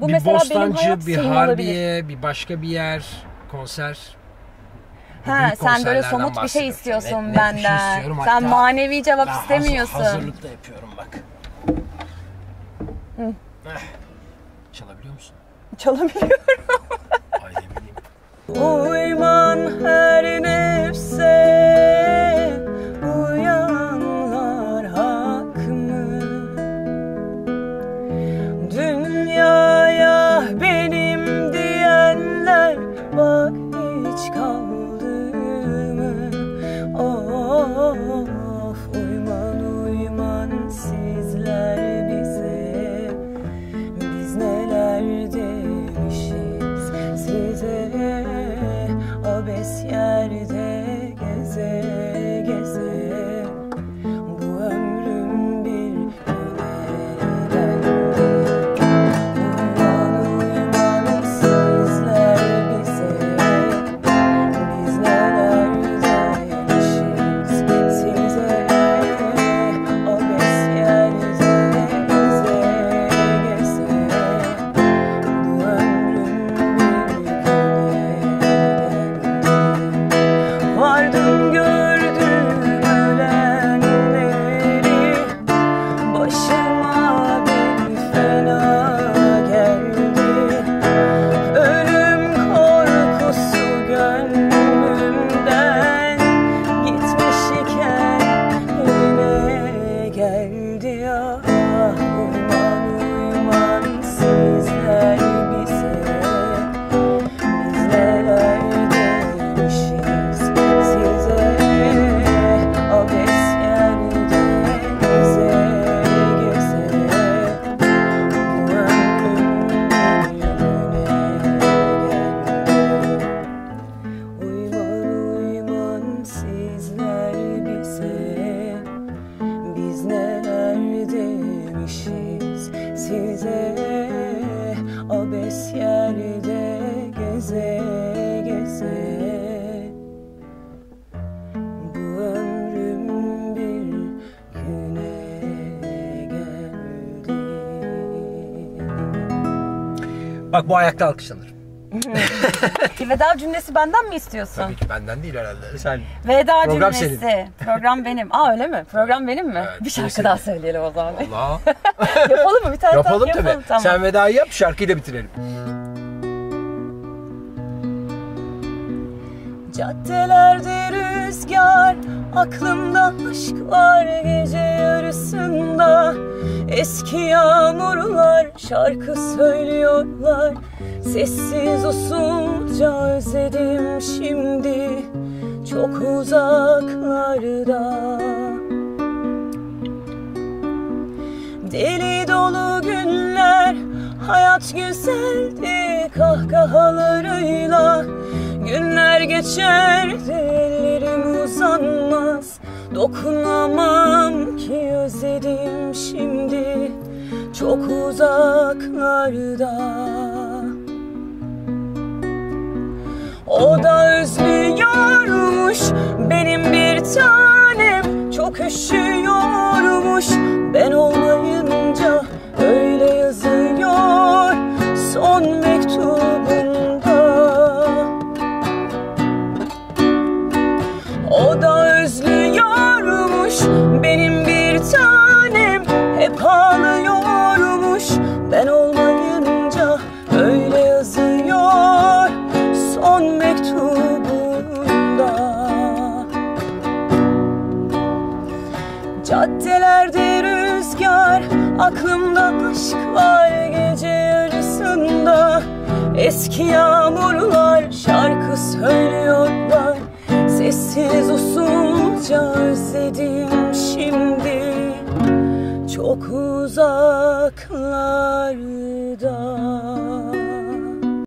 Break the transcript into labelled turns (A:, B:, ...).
A: Bu
B: bir
A: mesela benim
B: Bostancı,
A: hayat
B: bir Harbiye, bir başka bir yer, konser.
A: Ha, sen böyle somut bir şey istiyorsun
B: Net- net şey
A: benden.
B: istiyorum.
A: sen
B: Hatta
A: manevi cevap
B: ben
A: istemiyorsun.
B: hazırlıkta yapıyorum bak. Eh, Çalabiliyor musun?
A: Çalabiliyorum.
B: Ay ne bileyim.
A: Uyman her hiç kaldı geze geze Bu ömrüm bir güne geldi
B: Bak bu ayakta alkışlanır.
A: Veda cümlesi benden mi istiyorsun?
B: Tabii ki benden değil herhalde. Sen
A: Veda
B: Program
A: cümlesi. Program benim. Aa öyle mi? Program benim mi?
B: Evet,
A: bir şarkı
B: senin.
A: daha söyleyelim o zaman.
B: Allah.
A: yapalım mı? Bir tane
B: yapalım
A: daha
B: tabii.
A: yapalım. Tamam.
B: Sen vedayı yap şarkıyı da bitirelim.
A: Caddelerde rüzgar, aklımda aşk var gece yarısında. Eski yağmurlar şarkı söylüyorlar. Sessiz usulca özledim şimdi çok uzaklarda. Deli dolu günler Hayat güzeldi kahkahalarıyla Günler geçerdi ellerim uzanmaz. Dokunamam ki özledim şimdi Çok uzaklarda. O da özlüyormuş benim bir tanem Çok üşüyormuş Caddelerde rüzgar Aklımda aşk var gece yarısında. Eski yağmurlar şarkı söylüyorlar Sessiz usulca özledim şimdi. Çok uzaklarda